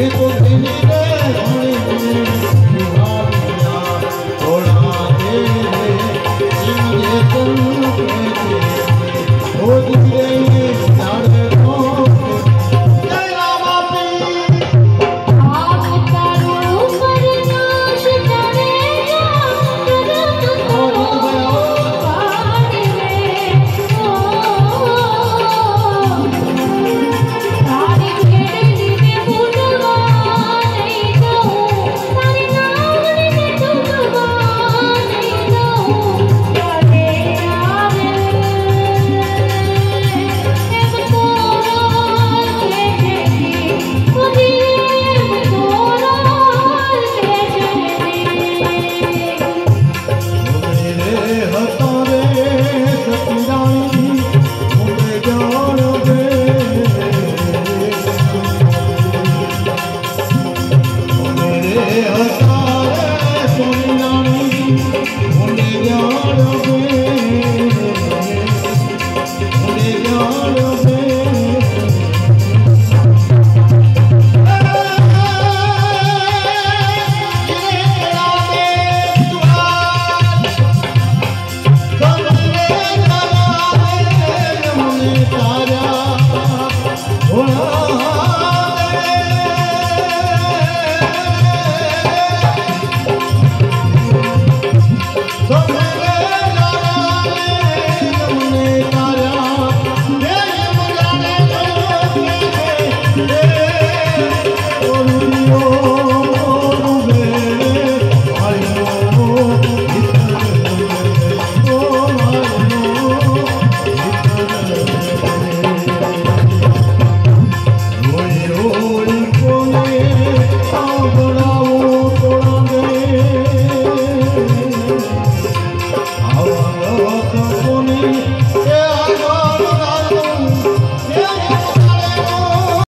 वे तो दिन रे Levanta